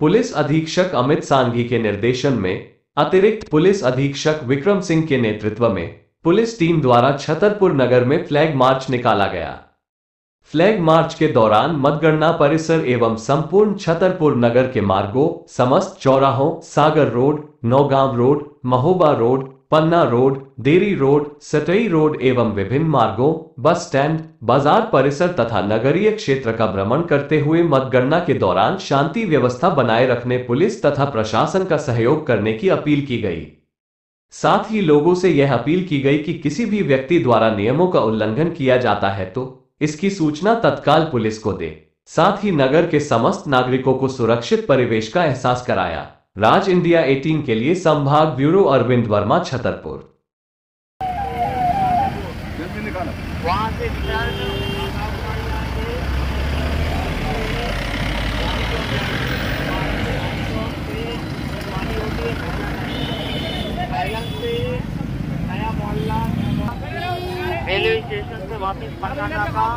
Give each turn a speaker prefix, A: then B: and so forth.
A: Police अधीक्षक अमित सांघी के निर्देशन में, अतिरिक्त पुलिस अधीक्षक विक्रम सिंह के नेतृत्व में, पुलिस टीम द्वारा छतरपुर नगर में फ्लैग मार्च निकाला गया। फ्लैग मार्च के दौरान मतगणना परिसर एवं संपूर्ण छतरपुर नगर के मार्गों, समस्त चौराहों, Sagar road, Naugaon road, Mahoba road Panna road, Deri road, Satai road एवं विभिन्न मार्गों, बस स्टैंड, बाज़ार परिसर तथा नगरीय क्षेत्र का भ्रमण करते हुए मतगणना के दौरान शांति व्यवस्था बनाए रखने पुलिस तथा प्रशासन का सहयोग करने की अपील की गई। साथ ही लोगों से यह अपील की गई कि किसी भी व्यक्ति द्वारा नियमों का उल्लंघन किया जाता है तो इसकी सूचना तत्काल पुलिस को दे। साथ ही नगर के समस्त नागरिकों को सुरक्षित परिवेश का एहसास कराया। राज इंडिया 18 के लिए संभाग bureau Arvind Verma, Chhatarpur.
B: Railway station से वापस पटना का